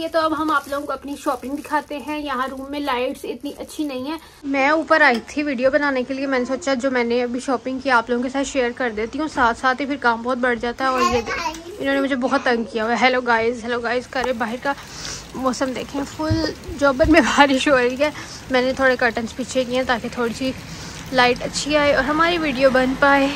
चलिए तो अब हम आप लोगों को अपनी शॉपिंग दिखाते हैं। यहाँ रूम में लाइट्स इतनी अच्छी नहीं है। मैं ऊपर आई थी वीडियो बनाने के लिए। मैंने सोचा, जो मैंने अभी शॉपिंग की आप लोगों के साथ शेयर कर देती हूँ। साथ साथ ही फिर काम बहुत बढ़ जाता है और ये इन्होंने मुझे बहुत तंग किया हुआ हेलो गाइज़ हेलो गाइज़ करे बाहर का मौसम देखें। फुल जॉबर में बारिश हो रही है। मैंने थोड़े कर्टन पीछे किए ताकि थोड़ी सी लाइट अच्छी आए और हमारी वीडियो बन पाए।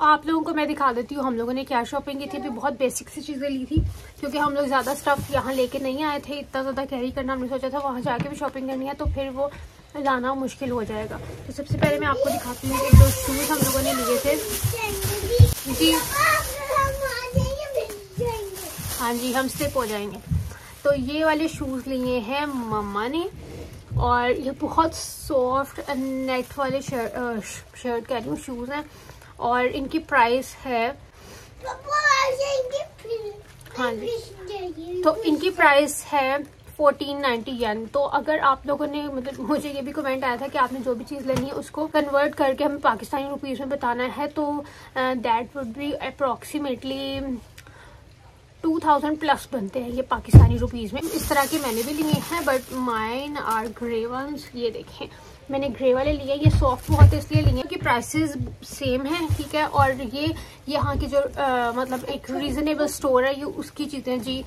आप लोगों को मैं दिखा देती हूँ, हम लोगों ने क्या शॉपिंग की थी, अभी बहुत बेसिक सी चीज़ें ली थी, क्योंकि हम लोग ज़्यादा स्टफ़ यहाँ लेके नहीं आए थे, इतना ज़्यादा कैरी करना हमने सोचा था, वहाँ जाके भी शॉपिंग करनी है तो फिर वो लाना मुश्किल हो जाएगा। तो सबसे पहले मैं आपको दिखाती हूँ कि जो शूज़ हम लोगों ने लिए थे। जी। हाँ जी, हम स्लिप हो जाएँगे। तो ये वाले शूज़ लिए हैं मम्मा ने, और ये बहुत सॉफ्ट नेट वाले शर्ट शर्ट कह रही हूँ शूज़ हैं। और इनकी प्राइस है। हाँ जी। तो इनकी प्राइस है फोर्टीन नाइन्टी यन तो अगर आप लोगों ने मतलब मुझे ये भी कमेंट आया था कि आपने जो भी चीज़ लेनी है उसको कन्वर्ट करके हमें पाकिस्तानी रुपीज़ में बताना है तो that would be approximately two thousand plus बनते हैं ये पाकिस्तानी रुपीज़ में। इस तरह के मैंने भी लिए हैं but mine are grey ones ये देखें। मैंने ग्रे वाले लिए ये सॉफ्ट बहुत इसलिए लिए क्योंकि प्राइसेस सेम है ठीक है? और ये यहाँ की जो आ, मतलब एक रीजनेबल स्टोर है ये उसकी चीज़ें जी।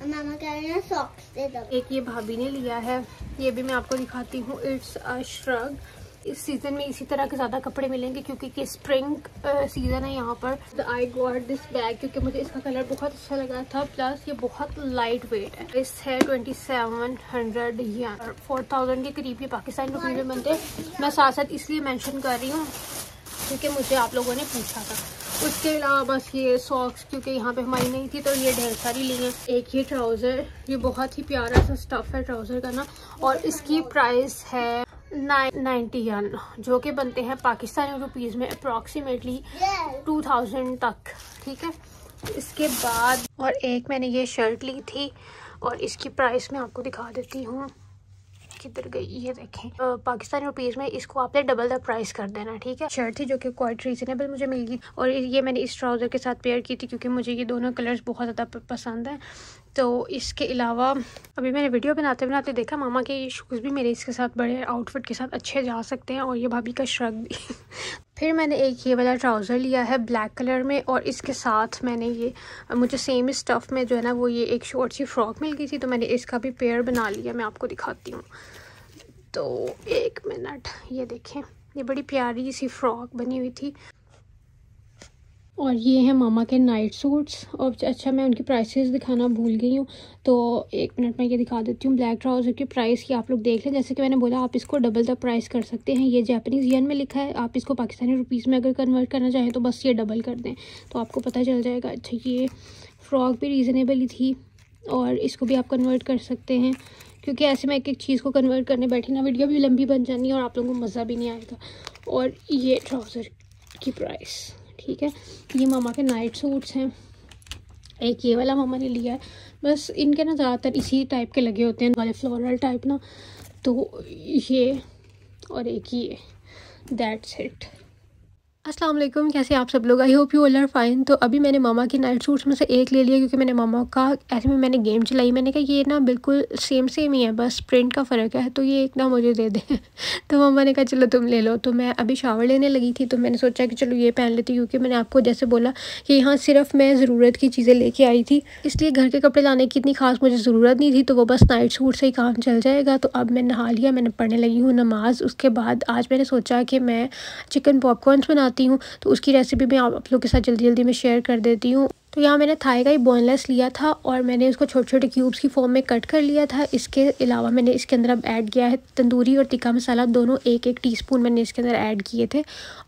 मामा कह रहे हैं सॉक्स दे दो। एक ये भाभी ने लिया है ये भी मैं आपको दिखाती हूँ। इट्स अ श्रग इस सीज़न में इसी तरह के ज़्यादा कपड़े मिलेंगे क्योंकि कि स्प्रिंग सीज़न है यहाँ पर। आई गॉट दिस बैग क्योंकि मुझे इसका कलर बहुत अच्छा लगा था प्लस ये बहुत लाइट वेट है। इस है ट्वेंटी सेवन हंड्रेड या फोर थाउज़ेंड के करीब ये पाकिस्तान रुपये में बनते मैं साथ साथ इसलिए मैंशन कर रही हूँ क्योंकि मुझे आप लोगों ने पूछा था। उसके अलावा बस ये सॉक्स क्योंकि यहाँ पे हमारी नहीं थी तो ये ढेर सारी ली हैं। एक ये ट्राउज़र ये बहुत ही प्यारा सा स्टफ़ है ट्राउज़र का ना। और इसकी प्राइस है नाइन्टी यन जो कि बनते हैं पाकिस्तानी रुपीज़ में अप्रॉक्सीमेटली टू थाउज़ेंड तक ठीक है? इसके बाद और एक मैंने ये शर्ट ली थी और इसकी प्राइस मैं आपको दिखा देती हूँ। किधर गई? ये देखें। पाकिस्तानी रुपीज़ में इसको आपने डबल द प्राइस कर देना ठीक है? शर्ट थी जो कि क्वाइट रीजनेबल मुझे मिल गई और ये मैंने इस ट्राउज़र के साथ पेयर की थी क्योंकि मुझे ये दोनों कलर्स बहुत ज़्यादा पसंद हैं। तो इसके अलावा अभी मैंने वीडियो बनाते बनाते देखा, मामा के ये शूज़ भी मेरे इसके साथ बड़े आउटफिट के साथ अच्छे जा सकते हैं और ये भाभी का श्रग भी। फिर मैंने एक ये वाला ट्राउज़र लिया है ब्लैक कलर में और इसके साथ मैंने ये, मुझे सेम स्टफ़ में जो है ना वो ये एक शॉर्ट सी फ्रॉक मिल गई थी तो मैंने इसका भी पेयर बना लिया, मैं आपको दिखाती हूँ। तो एक मिनट ये देखें, ये बड़ी प्यारी सी फ्रॉक बनी हुई थी। और ये हैं मामा के नाइट सूट्स और अच्छा मैं उनकी प्राइसेस दिखाना भूल गई हूँ। तो एक मिनट में ये दिखा देती हूँ। ब्लैक ट्राउज़र की प्राइस की आप लोग देख लें। जैसे कि मैंने बोला, आप इसको डबल द प्राइस कर सकते हैं। ये जैपनीज़ यन में लिखा है। आप इसको पाकिस्तानी रुपीज़ में अगर कन्वर्ट करना चाहें तो बस ये डबल कर दें। तो आपको पता चल जाएगा। अच्छा ये फ़्रॉक भी रीज़नेबल ही थी और इसको भी आप कन्वर्ट कर सकते हैं। क्योंकि ऐसे में एक एक चीज़ को कन्वर्ट करने बैठी ना वीडियो भी लंबी बन जानी है और आप लोगों को मज़ा भी नहीं आएगा। और ये ट्राउज़र की प्राइस ठीक है? ये मामा के नाइट सूट्स हैं। एक ये वाला मामा ने लिया है। बस इनके ना ज़्यादातर इसी टाइप के लगे होते हैं, वाले फ्लोरल टाइप ना। तो ये और एक ये। दैट्स इट अस्सलाम वालेकुम, कैसे आप सब लोग? I hope you all are fine तो अभी मैंने मामा की नाइट सूट्स में से एक ले लिया क्योंकि मैंने मामा का, ऐसे में मैंने गेम चलाई। मैंने कहा, ये ना बिल्कुल सेम सेम ही है, बस प्रिंट का फ़र्क है तो ये एक ना मुझे दे दें। तो मामा ने कहा, चलो तुम ले लो। तो मैं अभी शावर लेने लगी थी तो मैंने सोचा कि चलो ये पहन लेती क्योंकि मैंने आपको जैसे बोला कि यहाँ सिर्फ़ मैं ज़रूरत की चीज़ें लेके आई थी। इसलिए घर के कपड़े लाने की इतनी खास मुझे ज़रूरत नहीं थी तो वो बस नाइट सूट से ही काम चल जाएगा। तो अब मैं नहा लिया, मैंने पढ़ने लगी हूँ नमाज़। उसके बाद आज मैंने सोचा कि मैं चिकन पॉपकॉर्नस बनाती हूँ तो उसकी रेसिपी मैं आप लोग के साथ जल्दी जल्दी में शेयर कर देती हूँ। तो यहाँ मैंने थाई का ही बोनलेस लिया था और मैंने उसको छोटे छोटे क्यूब्स की फॉर्म में कट कर लिया था। इसके अलावा मैंने इसके अंदर अब ऐड किया है तंदूरी और तिक्का मसाला, दोनों एक एक टीस्पून मैंने इसके अंदर ऐड किए थे।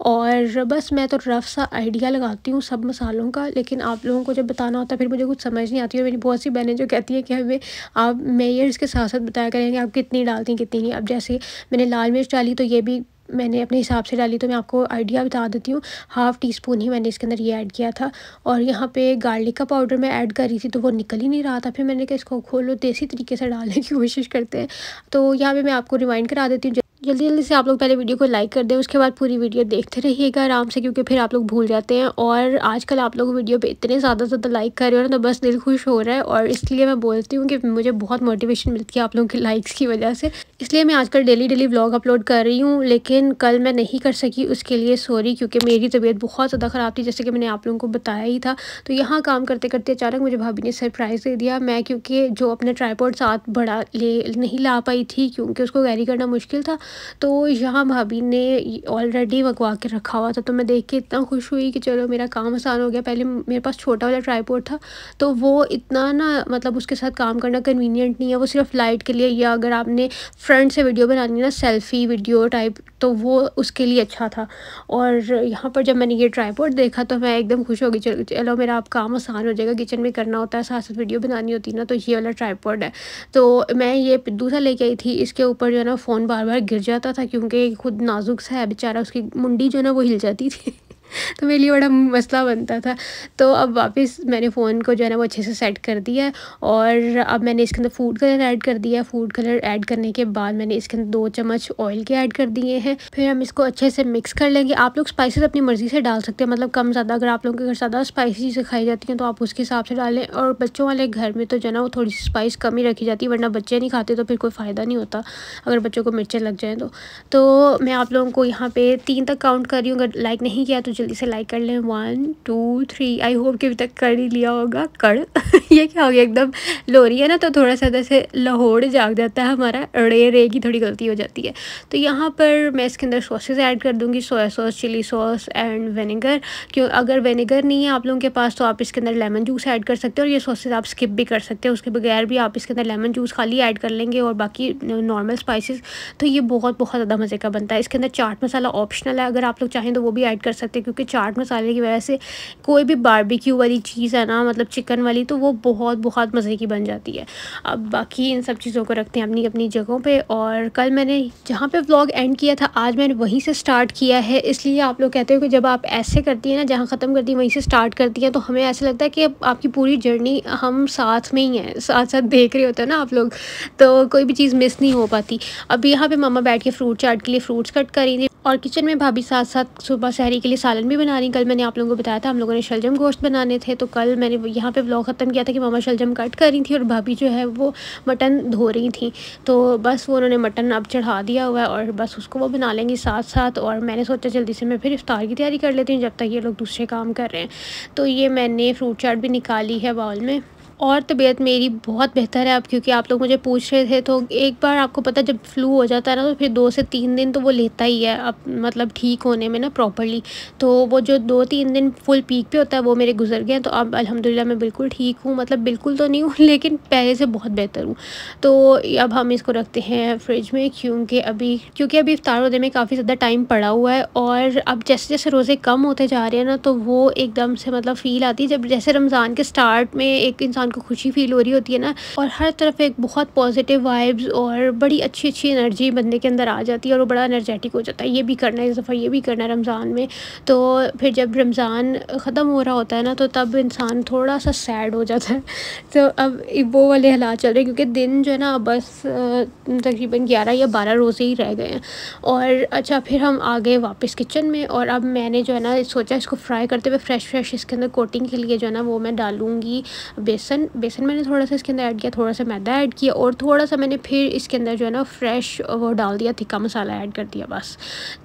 और बस मैं तो रफ़ सा आइडिया लगाती हूँ सब मसालों का, लेकिन आप लोगों को जब बताना होता है, फिर मुझे कुछ समझ नहीं आती है मेरी बहुत सी बहनें जो कहती हैं कि हमें, आप मेयर्स के साथ साथ बताया करेंगे, आप कितनी डालती हैं, कितनी नहीं। अब जैसे मैंने लाल मिर्च डाली तो ये भी मैंने अपने हिसाब से डाली तो मैं आपको आइडिया बता देती हूँ। हाफ़ टी स्पून ही मैंने इसके अंदर ये ऐड किया था। और यहाँ पे गार्लिक का पाउडर मैं ऐड कर रही थी तो वो निकल ही नहीं रहा था। फिर मैंने कहा, इसको खोलो, देसी तरीके से डालने की कोशिश करते हैं। तो यहाँ पर मैं आपको रिमाइंड करा देती हूँ जल्दी जल्दी से आप लोग पहले वीडियो को लाइक कर दें, उसके बाद पूरी वीडियो देखते रहिएगा आराम से, क्योंकि फिर आप लोग भूल जाते हैं। और आजकल आप लोग वीडियो पे इतने ज़्यादा से ज़्यादा लाइक कर रहे हो ना तो बस दिल खुश हो रहा है। और इसलिए मैं बोलती हूँ कि मुझे बहुत मोटिवेशन मिलती है आप लोगों के लाइक्स की वजह से। इसलिए मैं आजकल डेली डेली ब्लॉग अपलोड कर रही हूँ, लेकिन कल मैं नहीं कर सकी उसके लिए सॉरी क्योंकि मेरी तबीयत बहुत ज़्यादा ख़राब थी, जैसे कि मैंने आप लोगों को बताया ही था। तो यहाँ काम करते करते अचानक मुझे भाभी ने सरप्राइज़ दे दिया। मैं क्योंकि जो अपने ट्राईपोर्ट साथ बड़ा ले, नहीं ला पाई थी, क्योंकि उसको कैरी करना मुश्किल था तो यहाँ भाभी ने ऑलरेडी मंगवा के रखा हुआ था तो मैं देख के इतना खुश हुई कि चलो मेरा काम आसान हो गया। पहले मेरे पास छोटा वाला ट्राईपोर्ट था तो वो इतना ना मतलब उसके साथ काम करना कन्वीनियंट नहीं है। वो सिर्फ़ लाइट के लिए, या अगर आपने फ्रंट से वीडियो बनानी है ना सेल्फ़ी वीडियो टाइप तो वो उसके लिए अच्छा था। और यहाँ पर जब मैंने ये ट्राईपोर्ट देखा तो मैं एकदम खुश हो गई, चलो मेरा आप काम आसान हो जाएगा। किचन में करना होता है, साथ साथ वीडियो बनानी होती ना तो ये वाला ट्राईपोर्ट है। तो मैं ये दूसरा लेके आई थी, इसके ऊपर जो है ना फ़ोन बार बार गिर जाता था क्योंकि खुद नाजुक सा है, बेचारा, उसकी मुंडी जो ना, वो हिल जाती थी। तो मेरे लिए बड़ा मसला बनता था। तो अब वापस मैंने फ़ोन को जो है ना वो अच्छे से सेट कर दिया है और अब मैंने इसके अंदर फ़ूड कलर ऐड कर दिया है। फ़ूड कलर ऐड करने के बाद मैंने इसके अंदर दो चम्मच ऑयल के ऐड कर दिए हैं। फिर हम इसको अच्छे से मिक्स कर लेंगे। आप लोग स्पाइसेस अपनी मर्ज़ी से डाल सकते हैं। मतलब कम ज़्यादा, अगर आप लोगों के घर ज़्यादा स्पाइसी चीज़ें खाई जाती हैं तो आप उसके हिसाब से डालें और बच्चों वाले घर में तो जो है ना वो थोड़ी सी स्पाइस कम ही रखी जाती है, वरना बच्चे नहीं खाते तो फिर कोई फ़ायदा नहीं होता, अगर बच्चों को मिर्चें लग जाएँ तो। तो मैं आप लोगों को यहाँ पे तीन तक काउंट कर रही हूँ। अगर लाइक नहीं किया तो जल्दी से लाइक कर लें. One two three I hope कि अभी तक कर ही लिया होगा. कड़ ये क्या हो गया? एकदम लोरी है ना तो थोड़ा सा जैसे लाहौर जाग जाता है हमारा. रे रे की थोड़ी गलती हो जाती है. तो यहाँ पर मैं इसके अंदर सॉसेज ऐड कर दूँगी. Soya sauce chilli sauce and vinegar क्यों? अगर विनेगर नहीं है आप लोगों के पास तो आप इसके अंदर लेमन जूस ऐड कर सकते हो और ये सॉसेज आप स्किप भी कर सकते हो. उसके बगैर भी आप इसके अंदर लेमन जूस खाली ऐड कर लेंगे और बाकी नॉर्मल स्पाइसेस तो ये बहुत बहुत ज़्यादा मज़े का बनता है. इसके अंदर चाट मसाला ऑप्शनल है. अगर आप लोग चाहें तो वो भी ऐड कर सकते हैं क्योंकि चाट मसाले की वजह से कोई भी बारबेक्यू वाली चीज़ है ना मतलब चिकन वाली तो वो बहुत बहुत मज़े की बन जाती है। अब बाकी इन सब चीज़ों को रखते हैं अपनी अपनी जगहों पे और कल मैंने जहाँ पे व्लॉग एंड किया था, आज मैंने वहीं से स्टार्ट किया है। इसलिए आप लोग कहते हो कि जब आप ऐसे करती हैं ना, जहाँ ख़त्म करती हैं, वहीं से स्टार्ट करती हैं तो हमें ऐसा लगता है कि आपकी पूरी जर्नी हम साथ में ही हैं साथ साथ देख रहे होते हैं ना आप लोग तो कोई भी चीज़ मिस नहीं हो पाती। अब यहाँ पे मामा बैठ के फ्रूट चाट के लिए फ्रूट्स कट करी थी और किचन में भाभी साथ साथ सुबह शहरी के लिए सालन भी बना रही कल मैंने आप लोगों को बताया था, हम लोगों ने शलजम गोश्त बनाने थे तो कल मैंने यहाँ पे ब्लॉग ख़त्म किया था कि मामा शलजम कट कर रही थी और भाभी जो है वो मटन धो रही थी। तो बस वो उन्होंने मटन अब चढ़ा दिया हुआ है और बस उसको वो बना लेंगी साथ साथ और मैंने सोचा जल्दी से मैं फिर इफ्तार की तैयारी कर लेती हूँ जब तक ये लोग दूसरे काम कर रहे हैं। तो ये मैंने फ्रूट चाट भी निकाली है बाउल में। और तबीयत मेरी बहुत बेहतर है अब, क्योंकि आप लोग मुझे पूछ रहे थे तो एक बार आपको पता जब फ्लू हो जाता है ना तो फिर दो से तीन दिन तो वो लेता ही है, अब मतलब ठीक होने में ना प्रॉपरली तो वो जो दो तीन दिन फुल पीक पे होता है, वो मेरे गुजर गए तो अब अलहमदिल्ला मैं बिल्कुल ठीक हूँ। मतलब बिल्कुल तो नहीं हूँ, लेकिन पहले से बहुत बेहतर हूँ। तो अब हम इसको रखते हैं फ्रिज में, क्योंकि अभी क्योंकि अभी इफ्तार होने में काफ़ी ज़्यादा टाइम पड़ा हुआ है, और अब जैसे जैसे रोज़े कम होते जा रहे हैं ना तो वो एकदम से मतलब फ़ील आती है। जब जैसे रमज़ान के स्टार्ट में एक इंसान इंसान को खुशी फील हो रही होती है ना, और हर तरफ़ एक बहुत पॉजिटिव वाइब्स और बड़ी अच्छी अच्छी एनर्जी बंदे के अंदर आ जाती है और वो बड़ा एनर्जेटिक हो जाता है। ये भी करना है इस दफ़ा, ये भी करना है रमज़ान में। तो फिर जब रमज़ान ख़त्म हो रहा होता है ना तो तब इंसान थोड़ा सा सैड हो जाता है। तो अब वो वाले हालात चल रहे हैं, क्योंकि दिन जो है ना बस तकरीबन ग्यारह या बारह रोज़े ही रह गए हैं। और अच्छा फिर हम आ गए वापस किचन में, और अब मैंने जो है ना, सोचा इसको फ्राई करते हुए फ्रेश फ्रेश इसके अंदर कोटिंग के लिए जो है ना, वो मैं डालूँगी बेसन। बेसन बेसन मैंने थोड़ा सा इसके अंदर ऐड किया थोड़ा सा मैदा ऐड किया और थोड़ा सा मैंने फिर इसके अंदर जो है ना फ्रेश वो डाल दिया तिक्का मसाला ऐड कर दिया बस।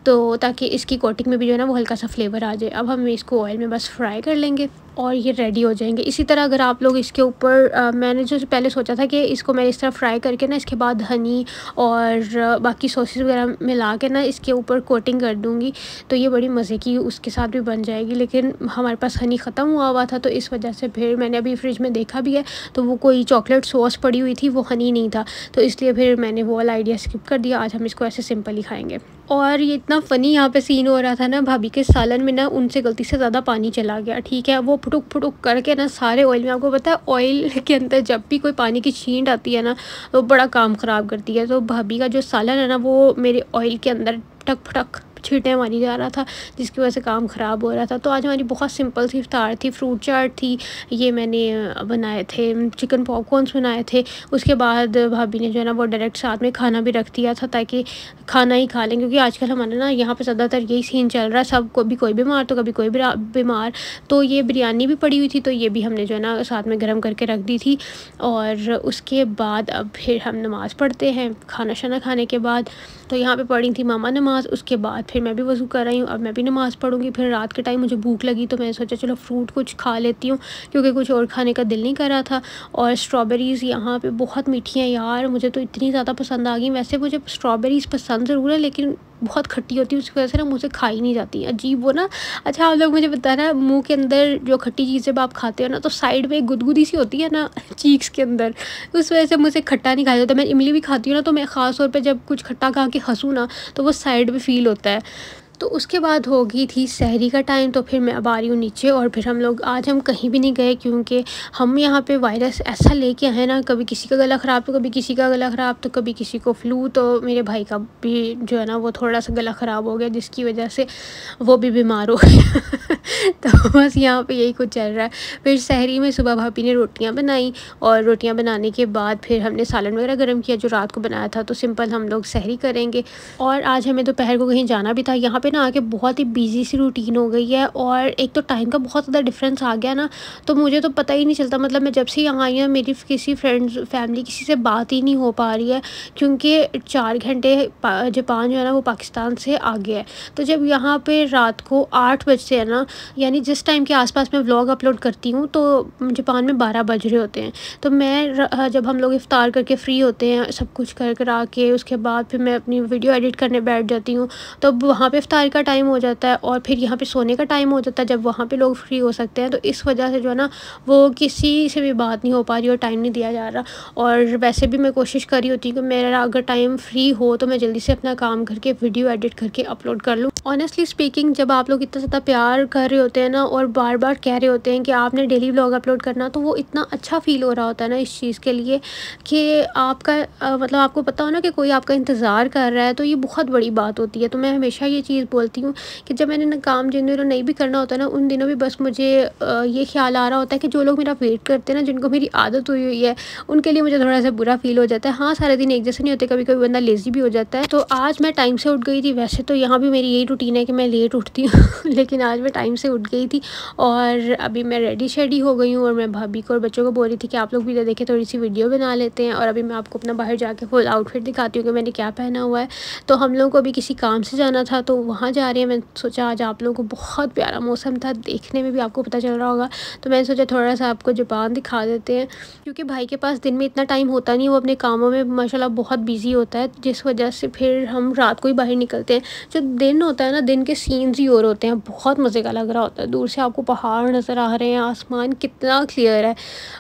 तो ताकि इसकी कोटिंग में भी जो है ना वो हल्का सा फ्लेवर आ जाए। अब हम इसको ऑयल में बस फ्राई कर लेंगे। और ये रेडी हो जाएँगे। इसी तरह अगर आप लोग इसके ऊपर मैंने जो पहले सोचा था कि इसको मैं इस तरह फ्राई करके ना, इसके बाद हनी और बाकी सॉसेस वगैरह मिला के ना, इसके ऊपर कोटिंग कर दूँगी। तो ये बड़ी मज़े की उसके साथ भी बन जाएगी। लेकिन हमारे पास हनी ख़त्म हुआ हुआ था तो इस वजह से फिर मैंने अभी फ्रिज में देखा भी है तो वो कोई चॉकलेट सॉस पड़ी हुई थी, वो हनी नहीं था। तो इसलिए फिर मैंने वो वाला आइडिया स्किप कर दिया। आज हम इसको ऐसे सिंपल ही खाएँगे। और ये इतना फ़नी यहाँ पे सीन हो रहा था ना, भाभी के सालन में ना उनसे गलती से ज़्यादा पानी चला गया, ठीक है? वो फुटुक फुटुक करके ना सारे ऑयल में, आपको पता है ऑयल के अंदर जब भी कोई पानी की छींट आती है ना तो बड़ा काम ख़राब करती है। तो भाभी का जो सालन है ना, वो मेरे ऑयल के अंदर फटक फटक छीटें मारी जा रहा था, जिसकी वजह से काम ख़राब हो रहा था। तो आज हमारी बहुत सिंपल सी इफ्तार थी, फ्रूट चाट थी, ये मैंने बनाए थे चिकन पॉपकॉर्नस बनाए थे। उसके बाद भाभी ने जो है ना, वो डायरेक्ट साथ में खाना भी रख दिया था, ताकि खाना ही खा लें, क्योंकि आजकल हमारे ना, यहाँ पर ज़्यादातर यही सीन चल रहा है, सब कभी कोई बीमार तो कभी कोई बीमार। तो ये बिरयानी भी पड़ी हुई थी तो ये भी हमने जो है ना, साथ में गर्म करके रख दी थी। और उसके बाद अब फिर हम नमाज़ पढ़ते हैं खाना शाना खाने के बाद। तो यहाँ पे पढ़ी थी मामा नमाज़, उसके बाद फिर मैं भी वज़ू कर रही हूँ, अब मैं भी नमाज़ पढ़ूँगी। फिर रात के टाइम मुझे भूख लगी तो मैंने सोचा चलो फ्रूट कुछ खा लेती हूँ, क्योंकि कुछ और खाने का दिल नहीं कर रहा था। और स्ट्रॉबेरीज़ यहाँ पर बहुत मीठी हैं यार, मुझे तो इतनी ज़्यादा पसंद आ गई। वैसे मुझे स्ट्रॉबेरीज़ पसंद ज़रूर है, लेकिन बहुत खट्टी होती है, उसकी वजह से ना मुझे खाई नहीं जाती। अजीब वो ना अच्छा आप लोग मुझे बता रहा है, मुँह के अंदर जो खट्टी चीज़ जब आप खाते हो ना तो साइड में एक गुदगुदी सी होती है ना, चीक्स के अंदर, उस वजह से मुझे खट्टा नहीं खाया जाता। मैं इमली भी खाती हूँ ना तो मैं ख़ास तौर पर जब कुछ खट्टा खा के हंसूँ ना तो वो साइड में फ़ील होता है। तो उसके बाद हो गई थी सहरी का टाइम तो फिर मैं अब आ रही हूँ नीचे और फिर हम लोग, आज हम कहीं भी नहीं गए क्योंकि हम यहाँ पे वायरस ऐसा लेके आए ना, कभी किसी का गला ख़राब तो कभी किसी का गला ख़राब तो कभी किसी को फ्लू तो मेरे भाई का भी जो है ना, वो थोड़ा सा गला ख़राब हो गया, जिसकी वजह से वो भी बीमार हो गया। तो बस यहाँ पर यही कुछ चल रहा है। फिर शहरी में सुबह भाभी ने रोटियाँ बनाई और रोटियाँ बनाने के बाद फिर हमने सालन वगैरह गर्म किया, जो रात को बनाया था तो सिंपल हम लोग शहरी करेंगे। और आज हमें दोपहर को कहीं जाना भी था, यहाँ पे ना आके बहुत ही बिज़ी सी रूटीन हो गई है और एक तो टाइम का बहुत ज़्यादा डिफरेंस आ गया ना तो मुझे तो पता ही नहीं चलता। मतलब मैं जब से यहाँ आई हूँ, मेरी किसी फ्रेंड्स फैमिली किसी से बात ही नहीं हो पा रही है, क्योंकि चार घंटे जापान जो है ना, वो पाकिस्तान से आगे है। तो जब यहाँ पर रात को आठ बजते हैं ना, यानी जिस टाइम के आसपास मैं व्लॉग अपलोड करती हूँ तो जापान में बारह बज रहे होते हैं। तो मैं जब हम लोग इफ़ार करके फ्री होते हैं, सब कुछ कर कर आके उसके बाद फिर मैं अपनी वीडियो एडिट करने बैठ जाती हूँ तो वहाँ पे का टाइम हो जाता है और फिर यहाँ पे सोने का टाइम हो जाता है, जब वहाँ पे लोग फ्री हो सकते हैं तो इस वजह से जो है ना, वो किसी से भी बात नहीं हो पा रही और टाइम नहीं दिया जा रहा। और वैसे भी मैं कोशिश कर रही होती हूँ कि मेरा अगर टाइम फ्री हो तो मैं जल्दी से अपना काम करके वीडियो एडिट करके अपलोड कर लूँ। ऑनेस्टली स्पीकिंग जब आप लोग इतना ज़्यादा प्यार कर रहे होते हैं ना, और बार बार कह रहे होते हैं कि आपने डेली ब्लॉग अपलोड करना तो वो इतना अच्छा फील हो रहा होता है ना इस चीज़ के लिए कि आपका मतलब आपको पता हो ना कि कोई आपका इंतज़ार कर रहा है तो ये बहुत बड़ी बात होती है। तो मैं हमेशा ये चीज़ बोलती हूँ कि जब मैंने ना काम जिन दिनों नहीं भी करना होता ना, उन दिनों भी बस मुझे ये ख्याल आ रहा होता है कि जो लोग मेरा वेट करते हैं ना, जिनको मेरी आदत हुई हुई है, उनके लिए मुझे थोड़ा सा बुरा फील हो जाता है। हाँ सारे दिन एक जैसे नहीं होते कभी कभी बंदा लेज़ी भी हो जाता है। तो आज मैं टाइम से उठ गई थी, वैसे तो यहाँ भी मेरी यही रूटीन है कि मैं लेट उठती हूँ, लेकिन आज मैं टाइम से उठ गई थी और अभी मैं रेडी शेडी हो गई हूँ और मैं भाभी को और बच्चों को बोल रही थी कि आप लोग भी देखें थोड़ी सी वीडियो बना लेते हैं और अभी मैं आपको अपना बाहर जाके फुल आउटफिट दिखाती हूँ कि मैंने क्या पहना हुआ है। तो हम लोगों को अभी किसी काम से जाना था तो वहाँ जा रही है। मैंने सोचा आज आप लोगों को बहुत प्यारा मौसम था, देखने में भी आपको पता चल रहा होगा। तो मैंने सोचा थोड़ा सा आपको जापान दिखा देते हैं। क्योंकि भाई के पास दिन में इतना टाइम होता नहीं, वो अपने कामों में माशाल्लाह बहुत बिज़ी होता है, जिस वजह से फिर हम रात को ही बाहर निकलते हैं। जो दिन होता है ना, दिन के सीन्स ही और होते हैं। बहुत मज़े का लग रहा होता है। दूर से आपको पहाड़ नज़र आ रहे हैं, आसमान कितना क्लियर है।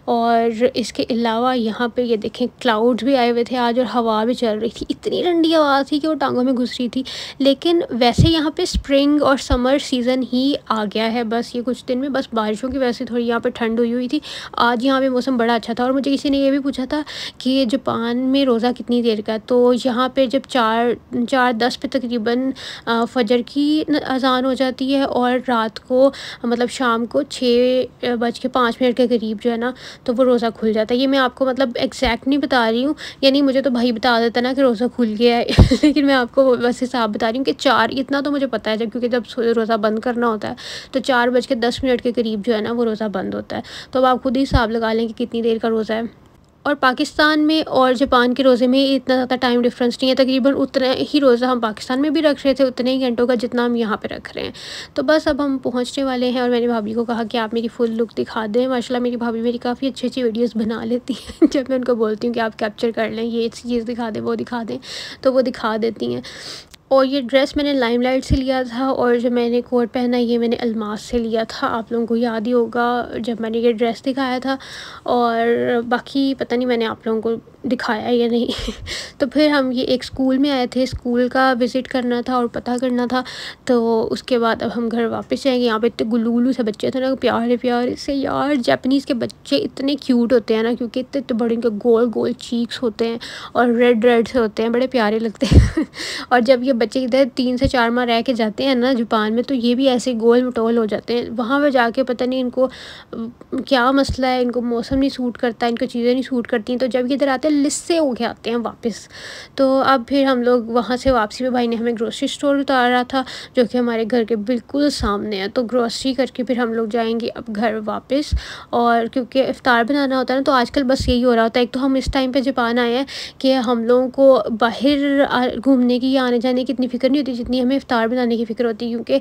और इसके अलावा यहाँ पर ये देखें क्लाउड्स भी आए हुए थे आज और हवा भी चल रही थी। इतनी ठंडी हवा थी कि वो टांगों में घुस रही थी। लेकिन वैसे यहाँ पे स्प्रिंग और समर सीज़न ही आ गया है। बस ये कुछ दिन में, बस बारिशों की वजह से थोड़ी यहाँ पर ठंड हुई हुई थी। आज यहाँ पे मौसम बड़ा अच्छा था और मुझे किसी ने ये भी पूछा था कि जापान में रोज़ा कितनी देर का तो यहाँ पे जब चार चार दस पे तकरीबन फजर की अजान हो जाती है और रात को मतलब शाम को छः बज के पाँच मिनट के करीब जो है ना तो वो रोज़ा खुल जाता है। ये मैं आपको मतलब एग्जैक्ट नहीं बता रही हूँ, यानी मुझे तो भाई बता देता ना कि रोज़ा खुल गया है। लेकिन मैं आपको बस हिसाब बता रही हूँ कि चार, इतना तो मुझे पता है जब, क्योंकि जब रोज़ा बंद करना होता है तो चार बज के दस मिनट के करीब जो है ना, वो रोज़ा बंद होता है। तो अब आप खुद ही हिसाब लगा लें कि कितनी देर का रोज़ा है। और पाकिस्तान में और जापान के रोज़े में इतना ज़्यादा टाइम डिफरेंस नहीं है। तकरीबन उतना ही रोज़ा हम पाकिस्तान में भी रख रहे थे, उतने ही घंटों का जितना हम यहाँ पे रख रहे हैं। तो बस अब हम पहुँचने वाले हैं और मैंने भाभी को कहा कि आप मेरी फुल लुक दिखा दें। माशाल्लाह, मेरी भाभी मेरी काफ़ी अच्छी अच्छी वीडियोज़ बना लेती हैं। जब मैं उनको बोलती हूँ कि आप कैप्चर कर लें, ये चीज़ दिखा दें, वो दिखा दें तो वो दिखा देती हैं। और ये ड्रेस मैंने लाइमलाइट से लिया था और जो मैंने कोट पहना, ये मैंने अलमास से लिया था। आप लोगों को याद ही होगा जब मैंने ये ड्रेस दिखाया था और बाकी पता नहीं मैंने आप लोगों को दिखाया या नहीं। तो फिर हम ये एक स्कूल में आए थे, स्कूल का विज़िट करना था और पता करना था। तो उसके बाद अब हम घर वापस जाएँगे। यहाँ पे इतने गुलू से बच्चे थे ना, प्यारे प्यारे से। यार जैपनीज़ के बच्चे इतने क्यूट होते हैं ना, क्योंकि इतने इतने बड़े उनके गोल गोल चीक्स होते हैं और रेड रेड से होते हैं, बड़े प्यारे लगते हैं। और जब ये बच्चे इधर तीन से चार माह रह के जाते हैं ना जापान में तो ये भी ऐसे गोल मटोल हो जाते हैं। वहाँ पर जाके पता नहीं इनको क्या मसला है, इनको मौसम नहीं सूट करता, इनको चीज़ें नहीं सूट करती हैं। तो जब इधर आते हैं लिस्से हो के आते हैं वापस। तो अब फिर हम लोग वहाँ से वापसी में भाई ने हमें ग्रोसरी स्टोर उतारा था, जो कि हमारे घर के बिल्कुल सामने है। तो ग्रोसरी करके फिर हम लोग जाएँगे अब घर वापस। और क्योंकि इफ़ार बनाना होता है ना तो आजकल बस यही हो रहा होता है। एक तो हम इस टाइम पे जापान आए हैं कि हम लोगों को बाहर घूमने की या आने जाने की इतनी फ़िक्र नहीं होती जितनी हमें इफ़ार बनाने की फ़िक्र होती है क्योंकि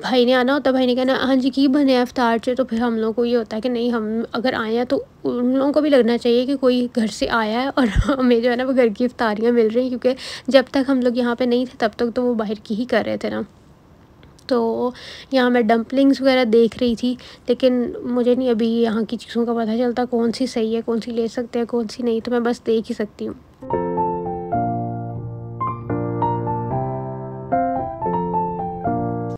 भाई ने आना होता, भाई ने कहना हाँ जी, की बने इफ़ार से तो फिर हम लोग को ये होता है कि नहीं, हम अगर आए हैं तो उन लोगों को भी लगना चाहिए कि कोई घर से आया है और हमें जो है ना वो घर की इफ्तारियाँ मिल रही हैं, क्योंकि जब तक हम लोग यहाँ पर नहीं थे, तब तक तो वो बाहर की ही कर रहे थे ना। तो यहाँ मैं डम्पलिंग्स वगैरह देख रही थी, लेकिन मुझे नहीं अभी यहाँ की चीज़ों का पता चलता कौन सी सही है, कौन सी ले सकते हैं, कौन सी नहीं तो मैं बस देख ही सकती हूँ।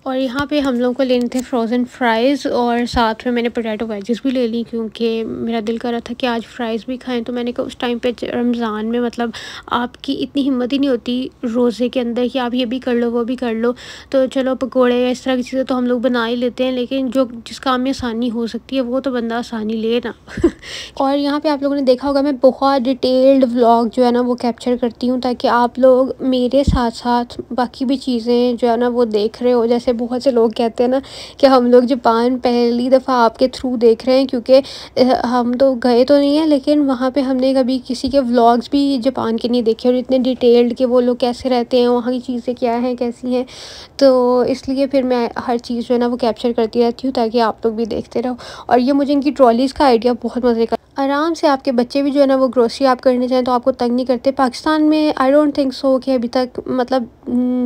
और यहाँ पे हम लोग को लेने थे फ्रोज़न फ्राइज़ और साथ में मैंने पोटैटो वेजेस भी ले ली क्योंकि मेरा दिल कर रहा था कि आज फ्राइज़ भी खाएँ। तो मैंने कहा उस टाइम पे रमज़ान में मतलब आपकी इतनी हिम्मत ही नहीं होती रोज़े के अंदर कि आप ये भी कर लो, वो भी कर लो। तो चलो पकौड़े या इस तरह की चीज़ें तो हम लोग बना ही लेते हैं, लेकिन जो जिस काम में आसानी हो सकती है, वो तो बंदा आसानी ले ना। और यहाँ पर आप लोगों ने देखा होगा, मैं बहुत डिटेल्ड व्लॉग जो है ना वो कैप्चर करती हूँ ताकि आप लोग मेरे साथ साथ बाकी भी चीज़ें जो है ना वो देख रहे हो। जैसे बहुत से लोग कहते हैं ना कि हम लोग जापान पहली दफ़ा आपके थ्रू देख रहे हैं क्योंकि हम तो गए तो नहीं हैं, लेकिन वहाँ पे हमने कभी किसी के व्लॉग्स भी जापान के नहीं देखे और इतने डिटेल्ड कि वो लोग कैसे रहते हैं, वहाँ की चीज़ें क्या हैं, कैसी हैं। तो इसलिए फिर मैं हर चीज़ जो है ना वो कैप्चर करती रहती हूँ ताकि आप लोग भी देखते रहो। और ये मुझे इनकी ट्रॉलीज़ का आइडिया बहुत मज़े का आराम से आपके बच्चे भी जो है ना वो ग्रोसरी आप करने जाएँ तो आपको तंग नहीं करते। पाकिस्तान में आई डोंट थिंक सो कि अभी तक मतलब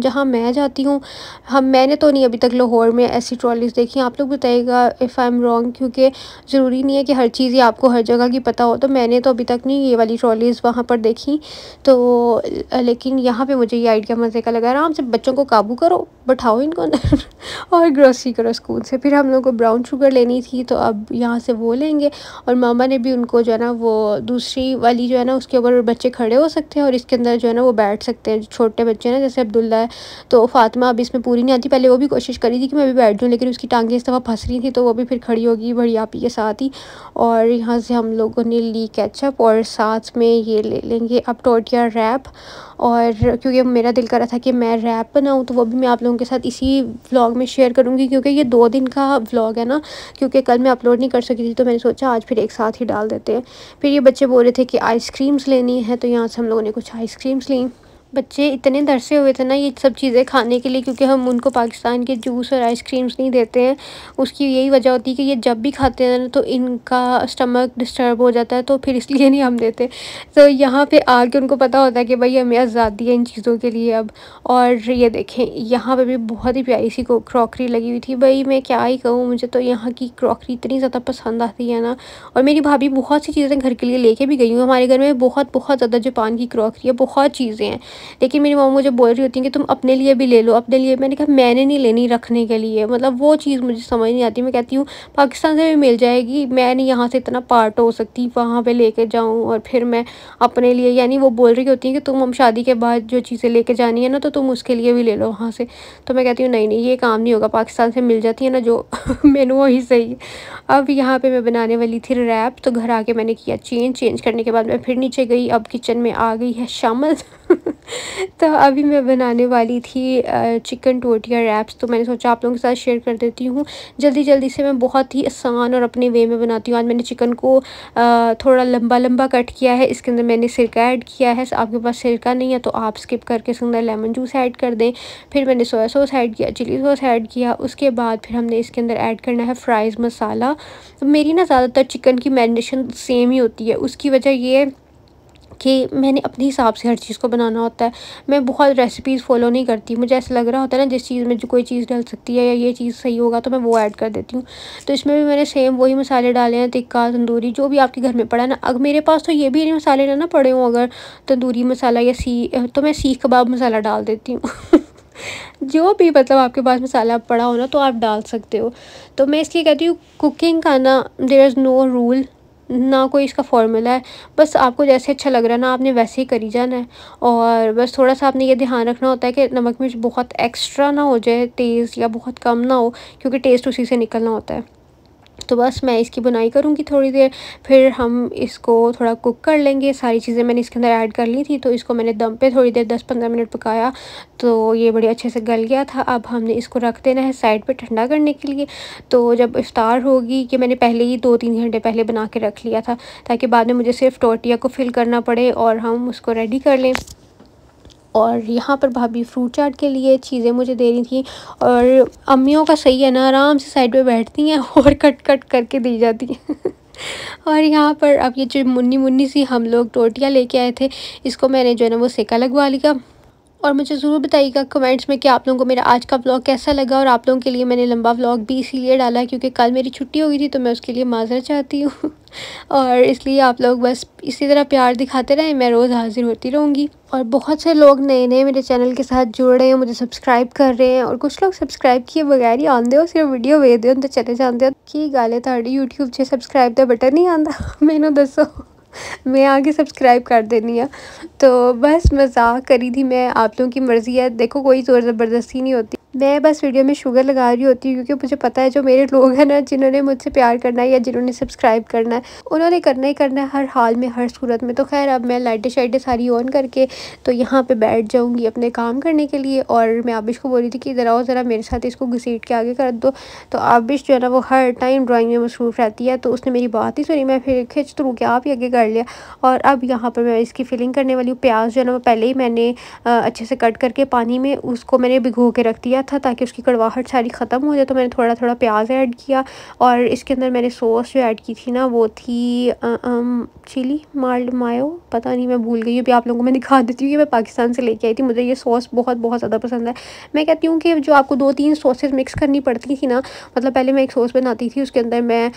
जहाँ मैं जाती हूँ, हम, मैंने तो नहीं अभी तक लाहौर में ऐसी ट्रॉलीज़ देखी। आप लोग बताइएगा इफ़ आई एम रॉन्ग क्योंकि ज़रूरी नहीं है कि हर चीज़ ही आपको हर जगह की पता हो। तो मैंने तो अभी तक नहीं ये वाली ट्रॉलीज़ वहाँ पर देखी। तो लेकिन यहाँ पर मुझे ये आइडिया मज़े का लगा। आराम से बच्चों को काबू करो, बैठाओ इनको और ग्रोसरी करो स्कूल से। फिर हम लोग को ब्राउन शुगर लेनी थी तो अब यहाँ से वो लेंगे। और मामा ने भी उनको जो है ना वो दूसरी वाली जो है ना उसके ऊपर बच्चे खड़े हो सकते हैं और इसके अंदर जो है ना वो बैठ सकते हैं छोटे बच्चे ना, जैसे अब्दुल्ला है। तो फातिमा अभी इसमें पूरी नहीं आती, पहले वो भी कोशिश करी थी कि मैं भी बैठ जाऊँ, लेकिन उसकी टांगें इस दफ़ा फंस रही थी तो वो भी फिर खड़ी होगी बड़ी आपी के साथ ही। और यहाँ से हम लोगों ने ली कैचअप और साथ में ये ले लेंगे अब टोटिया रैप और क्योंकि मेरा दिल कर रहा था कि मैं रैप बनाऊँ तो वो भी मैं आप लोगों के साथ इसी व्लॉग में शेयर करूँगी, क्योंकि ये दो दिन का व्लॉग है ना, क्योंकि कल मैं अपलोड नहीं कर सकी थी तो मैंने सोचा आज फिर एक साथ ही डाल देते हैं। फिर ये बच्चे बोल रहे थे कि आइसक्रीम्स लेनी है तो यहाँ से हम लोगों ने कुछ आइसक्रीम्स ली। बच्चे इतने दरसे हुए थे ना ये सब चीज़ें खाने के लिए, क्योंकि हम उनको पाकिस्तान के जूस और आइसक्रीम्स नहीं देते हैं। उसकी यही वजह होती है कि ये जब भी खाते हैं ना तो इनका स्टमक डिस्टर्ब हो जाता है तो फिर इसलिए नहीं हम देते। तो यहाँ पे आके उनको पता होता है कि भाई हमें आज़ादी है इन चीज़ों के लिए अब। और ये देखें, यहाँ पर भी बहुत ही प्यारी सी क्रॉकरी लगी हुई थी। भाई मैं क्या ही कहूँ, मुझे तो यहाँ की क्रॉकरी इतनी ज़्यादा पसंद आती है ना। और मेरी भाभी बहुत सी चीज़ें घर के लिए लेके भी गई हूँ। हमारे घर में बहुत बहुत ज़्यादा जापान की क्रॉकरी है, बहुत चीज़ें हैं। लेकिन मेरी मम्मी मुझे बोल रही होती हैं कि तुम अपने लिए भी ले लो, अपने लिए। मैंने कहा, मैंने नहीं लेनी रखने के लिए। मतलब वो चीज़ मुझे समझ नहीं आती। मैं कहती हूँ, पाकिस्तान से भी मिल जाएगी। मैं नहीं यहाँ से इतना पार्ट हो सकती, वहाँ पर लेके जाऊँ और फिर मैं अपने लिए। यानी वो बोल रही होती है कि तुम हम शादी के बाद जो चीज़ें लेके जानी है ना तो तुम उसके लिए भी ले लो वहाँ से। तो मैं कहती हूँ, नहीं नहीं, ये काम नहीं होगा। पाकिस्तान से मिल जाती है ना जो मैनू वही सही है। अब यहाँ पे मैं बनाने वाली थी रैप तो घर आके मैंने किया चेंज चेंज करने के बाद मैं फिर नीचे गई। अब किचन में आ गई है शामिल। तो अभी मैं बनाने वाली थी चिकन टोटिया रैप्स तो मैंने सोचा आप लोगों के साथ शेयर कर देती हूँ। जल्दी जल्दी से मैं बहुत ही आसान और अपने वे में बनाती हूँ। आज मैंने चिकन को थोड़ा लंबा लंबा कट किया है। इसके अंदर मैंने सिरका ऐड किया है। आपके पास सिरका नहीं है तो आप स्किप करके इसके अंदर लेमन जूस ऐड कर दें। फिर मैंने सोया सॉस ऐड किया चिली सॉस ऐड किया। उसके बाद फिर हमने इसके अंदर ऐड करना है फ्राइज़ मसाला तो मेरी ना ज़्यादातर चिकन की मैरिनेशन सेम ही होती है। उसकी वजह ये कि मैंने अपने हिसाब से हर चीज़ को बनाना होता है। मैं बहुत रेसिपीज़ फॉलो नहीं करती। मुझे ऐसा लग रहा होता है ना, जिस चीज़ में जो कोई चीज़ डल सकती है या ये चीज़ सही होगा तो मैं वो ऐड कर देती हूँ। तो इसमें भी मैंने सेम वही मसाले डाले हैं तिक्का तंदूरी, जो भी आपके घर में पड़ा है ना। अगर मेरे पास तो ये भी मसाले ना पड़े हों अगर तंदूरी मसाला या सी तो मैं सीख कबाब मसाला डाल देती हूँ। जो भी मतलब आपके पास मसाला पड़ा हो ना तो आप डाल सकते हो। तो मैं इसलिए कहती हूँ कुकिंग का ना देर इज़ नो रूल ना कोई इसका फॉर्मूला है। बस आपको जैसे अच्छा लग रहा है ना, आपने वैसे ही करी जाना है। और बस थोड़ा सा आपने ये ध्यान रखना होता है कि नमक मिर्च बहुत एक्स्ट्रा ना हो जाए तेज़ या बहुत कम ना हो, क्योंकि टेस्ट उसी से निकलना होता है। तो बस मैं इसकी बुनाई करूँगी थोड़ी देर, फिर हम इसको थोड़ा कुक कर लेंगे। सारी चीज़ें मैंने इसके अंदर ऐड कर ली थी तो इसको मैंने दम पे थोड़ी देर दस पंद्रह मिनट पकाया तो ये बड़े अच्छे से गल गया था। अब हमने इसको रख देना है साइड पे ठंडा करने के लिए। तो जब इफ्तार होगी कि मैंने पहले ही दो तीन घंटे पहले बना के रख लिया था, ताकि बाद में मुझे सिर्फ़ टोटिया को फिल करना पड़े और हम उसको रेडी कर लें। और यहाँ पर भाभी फ्रूट चाट के लिए चीज़ें मुझे दे रही थी और अम्मियों का सही है ना, आराम से साइड पे बैठती हैं और कट कट करके दी जाती हैं। और यहाँ पर अब ये जो मुन्नी मुन्नी सी हम लोग टोटियाँ लेके आए थे, इसको मैंने जो है ना वो सेका लगवा लिया। और मुझे ज़रूर बताइएगा कमेंट्स में कि आप लोगों को मेरा आज का व्लॉग कैसा लगा और आप लोगों के लिए मैंने लंबा व्लॉग भी इसीलिए डाला है क्योंकि कल मेरी छुट्टी हो गई थी तो मैं उसके लिए माजर चाहती हूँ और इसलिए आप लोग बस इसी तरह प्यार दिखाते रहें मैं रोज़ हाजिर होती रहूँगी और बहुत से लोग नए नए मेरे चैनल के साथ जुड़ रहे हैं मुझे सब्सक्राइब कर रहे हैं और कुछ लोग सब्सक्राइब किए बगैर ही आते हो सिर्फ वीडियो ਵੇਖਦੇ हो तो चले जाते हो कि गाले ਤੁਹਾਡੀ यूट्यूब से सब्सक्राइब का बटन नहीं आता मैनू दसो मैं आगे सब्सक्राइब कर देनी है। तो बस मज़ाक करी थी मैं आप लोगों की मर्ज़ी है। देखो कोई ज़ोर ज़बरदस्ती नहीं होती। मैं बस वीडियो में शुगर लगा रही होती हूँ, क्योंकि मुझे पता है जो मेरे लोग हैं ना, जिन्होंने मुझसे प्यार करना है या जिन्होंने सब्सक्राइब करना है, उन्होंने करना ही करना है हर हाल में, हर सूरत में। तो खैर, अब मैं लाइटें शाइटें सारी ऑन करके तो यहाँ पे बैठ जाऊँगी अपने काम करने के लिए, और मैं आबिश को बोली थी कि इधर आओ, ज़रा मेरे साथ इसको घसीट के आगे कर दो। तो आबिश जो है ना, वो हर टाइम ड्राइंग में मसरूफ़ रहती है तो उसने मेरी बात ही सुनी, मैं फिर खिंच तो के आप ही आगे कर लिया। और अब यहाँ पर मैं इसकी फिलिंग करने वाली हूँ, प्याज जो है ना, वो पहले ही मैंने अच्छे से कट करके पानी में उसको मैंने भिगो के रख दिया। था ताकि उसकी कड़वाहट सारी ख़त्म हो जाए तो मैंने थोड़ा थोड़ा प्याज ऐड किया और इसके अंदर मैंने सॉस जो ऐड की थी ना, वो थी चिली, माल्ड मायो, पता नहीं, मैं भूल गई अभी आप लोगों को मैं दिखा देती हूँ कि मैं पाकिस्तान से लेके आई थी, मुझे ये सॉस बहुत बहुत ज़्यादा पसंद है। मैं कहती हूँ कि जो आपको दो तीन सॉसेज मिक्स करनी पड़ती थी ना मतलब पहले मैं एक सॉस बनाती थी, उसके अंदर मैं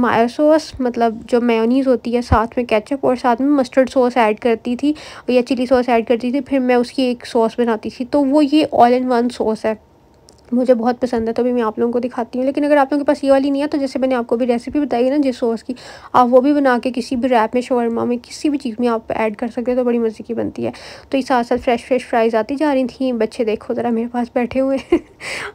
मायो सॉस मतलब जो मेयोनीज़ होती है, साथ में केचप और साथ में मस्टर्ड सॉस ऐड करती थी, या चिली सॉस ऐड करती थी, फिर मैं उसकी एक सॉस बनाती थी तो वो ये ऑल इन वन सॉस है। मुझे बहुत पसंद है तो भी मैं आप लोगों को दिखाती हूँ। लेकिन अगर आप लोगों के पास ये वाली नहीं है तो जैसे मैंने आपको भी रेसिपी बताई ना, जिस सॉस की, आप वो भी बना के किसी भी रैप में शवरमा में, किसी भी चीज़ में आप ऐड कर सकते हो तो बड़ी मज़े की बनती है। तो इस साथ साथ फ्रेश फ्रेश फ्राइज़ आती जा रही थी। बच्चे देखो ज़रा मेरे पास बैठे हुए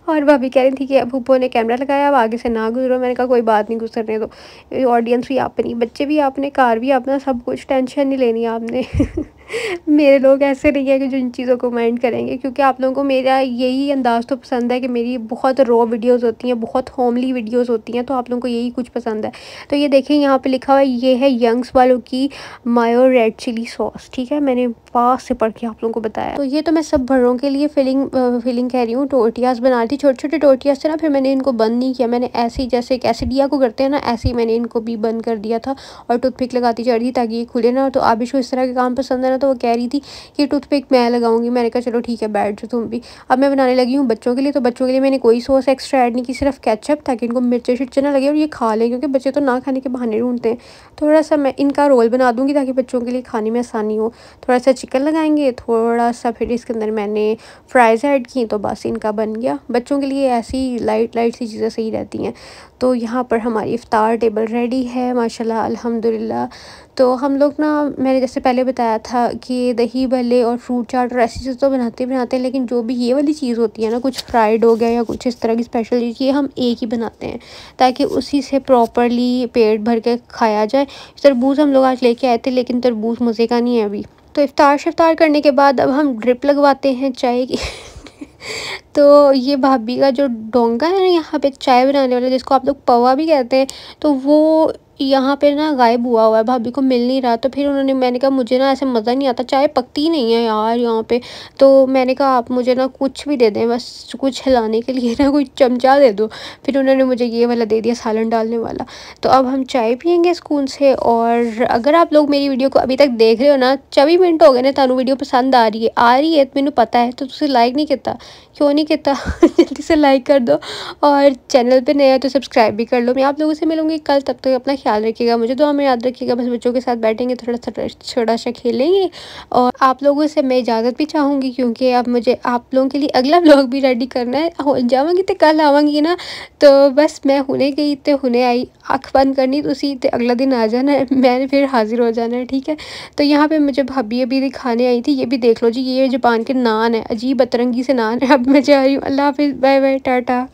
और भाभी कह रही थी कि अब ने कैमरा लगाया, अब आगे से ना गुजरो। मैंने कहा, कोई बात नहीं गुजर गुजरने दो। ऑडियंस भी अपनी बच्चे भी अपने कार भी अपना सब कुछ टेंशन नहीं लेनी आपने। मेरे लोग ऐसे नहीं है कि जो इन चीज़ों को माइंड करेंगे, क्योंकि आप लोगों को मेरा यही अंदाज़ तो पसंद है कि मेरी बहुत रॉ वीडियोस होती हैं, बहुत होमली वीडियोस होती हैं तो आप लोगों को यही कुछ पसंद है। तो ये देखें, यहाँ पे लिखा हुआ है, ये है यंग्स वालों की मायो रेड चिली सॉस ठीक है? मैंने पास से पढ़ के आप लोगों को बताया। तो ये तो मैं सब भरों के लिए फिलिंग फिलिंग कह रही हूँ टोटियाज़ बना रही थी छोटे छोटे टोटियाज़ थे ना, फिर मैंने इनको बंद नहीं किया। मैंने ऐसे ही, जैसे कैसिडिया को करते हैं ना, ऐसे ही मैंने इनको भी बंद कर दिया था और टूथपिक लगाती चढ़ दी ताकि ये खुले ना तो आबिश को इस तरह के काम पसंद है ना तो वो कह रही थी कि टूथपिक मैं लगाऊँगी। मैंने कहा, चलो ठीक है, बैठ जाओ तुम भी। अब मैं बनाने लगी हूँ बच्चों के लिए तो बच्चों के लिए मैंने कोई सॉस एक्स्ट्रा ऐड नहीं की, सिर्फ़ कैचअप ताकि इनको मिर्चे शिर्चे ना लगे और ये खा लें, क्योंकि बच्चे तो ना खाने के बहाने ढूंढते हैं। थोड़ा सा मैं इनका रोल बना दूँगी, ताकि बच्चों के लिए खाने में आसानी हो। थोड़ा सा चिकन लगाएँगे, थोड़ा सा फिर इसके अंदर मैंने फ्राइज़ ऐड की तो बस इनका बन गया। बच्चों के लिए ऐसी लाइट लाइट सी चीज़ें सही रहती हैं। तो यहाँ पर हमारी इफ़ार टेबल रेडी है, माशाल्लाह, अल्हम्दुलिल्लाह। तो हम लोग ना, मैंने जैसे पहले बताया था कि दही, भले और फ्रूट चाट और ऐसी चीज़ तो बनाते बनाते हैं, लेकिन जो भी ये वाली चीज़ होती है ना, कुछ फ्राइड हो गया या कुछ इस तरह की स्पेशल चीज़, ये हम एक ही बनाते हैं, ताकि उसी से प्रॉपरली पेट भर के खाया जाए। तरबूज हम लोग आज लेके आए थे, लेकिन तरबूज मज़े का नहीं है अभी। तो इफ़ार शफ्तार करने के बाद अब हम ड्रिप लगवाते हैं चाय की। तो ये भाभी का जो डोंगा है ना, यहाँ पे चाय बनाने वाला, जिसको आप लोग पवा भी कहते हैं तो वो यहाँ पे ना गायब हुआ हुआ है, भाभी को मिल नहीं रहा। तो फिर उन्होंने, मैंने कहा, मुझे ना ऐसे मज़ा नहीं आता, चाय पकती नहीं है यार यहाँ पे। तो मैंने कहा, आप मुझे ना कुछ भी दे दें, बस कुछ हिलाने के लिए ना, कोई चमचा दे दो। फिर उन्होंने मुझे ये वाला दे दिया, सालन डालने वाला। तो अब हम चाय पियेंगे स्कूल से, और अगर आप लोग मेरी वीडियो को अभी तक देख रहे हो ना, चौबीस मिनट हो गए ना तू वीडियो पसंद आ रही है। आ रही है तो मैंने पता है तो तुम लाइक नहीं किया क्यों नहीं किया जल्दी से लाइक कर दो, और चैनल पर नया तो सब्सक्राइब भी कर लो। मैं आप लोगों से मिलूँगी कल, तब तक अपना ख्याल रखिएगा, मुझे तो हमें याद रखिएगा, बस बच्चों के साथ बैठेंगे, थोड़ा थोड़ा छोटा सा खेलेंगे। और आप लोगों से मैं इजाज़त भी चाहूँगी, क्योंकि अब मुझे आप लोगों के लिए अगला ब्लॉग भी रेडी करना है। जाऊँगी तो कल आवांगी ना तो बस मैं हुने गई तो हुने आई अख बंद करनी तो उसी तो अगला दिन आ जाना है, मैंने फिर हाजिर हो जाना है, ठीक है? तो यहाँ पे मुझे भाभी अभी दिखाने आई थी, ये भी देख लो जी, ये जापान के नान है, अजीब अतरंगी से नान है, अब मैं जा रही हूँ, अल्लाह हाफिज़, बाय बाय, टाटा।